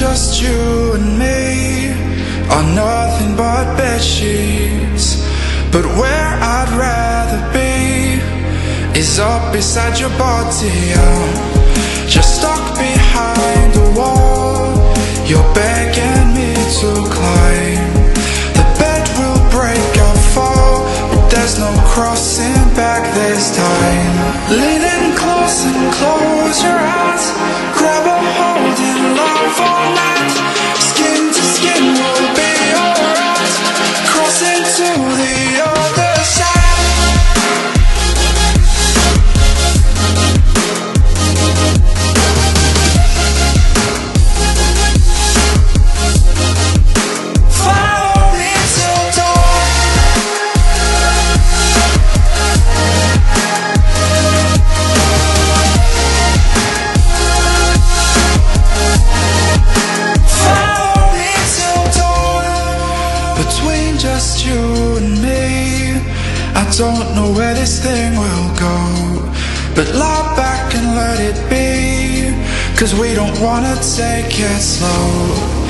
just you and me are nothing but bed sheets. But where I'd rather be is up beside your body. I'm just stuck behind a wall. You're begging me to climb. The bed will break, I'll fall, but there's no crossing back this time. Leaning close and close your eyes, Between just you and me, I don't know where this thing will go. But lie back and let it be. Cause we don't wanna take it slow.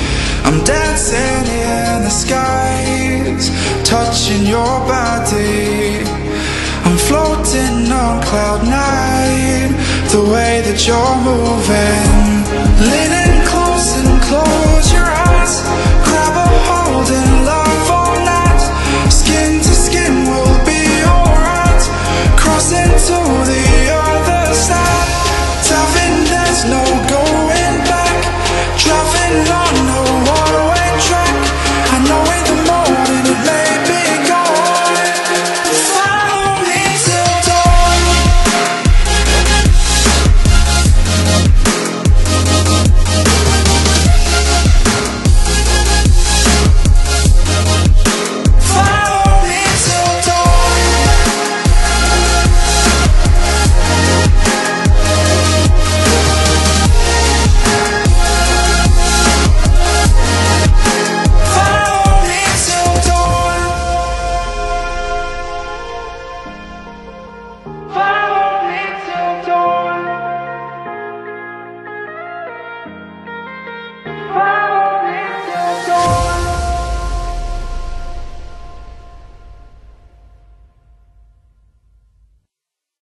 I'm dancing in the skies, touching your body. I'm floating on cloud nine, the way that you're moving.